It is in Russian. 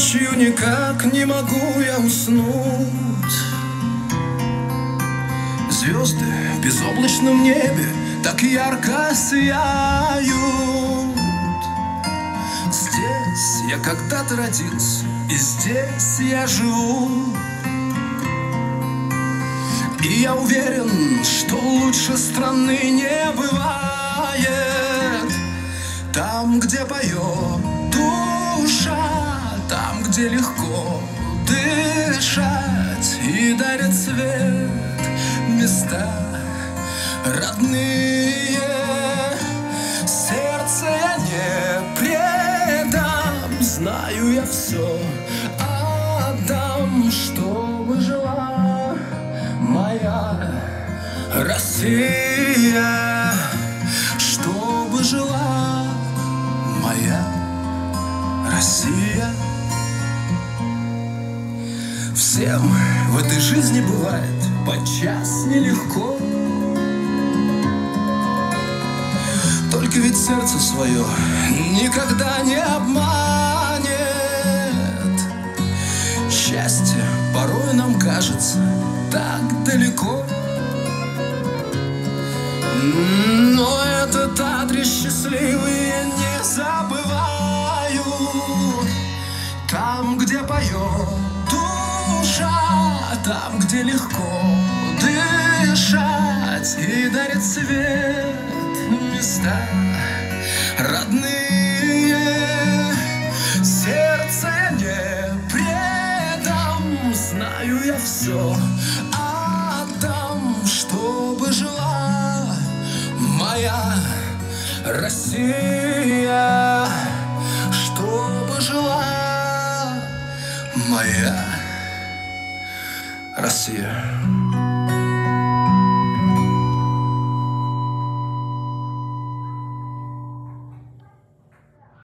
ночью никак не могу я уснуть. Звезды в безоблачном небе так ярко сияют. Здесь я когда-то родился, и здесь я живу. И я уверен, что лучше страны не бывает. Там, где поет где легко дышать И дарит свет места родные. Сердце я не предам Знаю я все отдам Чтобы жила моя Россия Всем. В этой жизни бывает подчас нелегко. Только ведь сердце свое никогда не обманет. Счастье порой нам кажется так далеко. Но этот адрес счастливый я не забываю. Там, где поет душа Там, где легко дышать И дарит свет места родные. Сердце не предам Знаю я все отдам Чтобы жила моя Россия. Чтобы жила моя Россия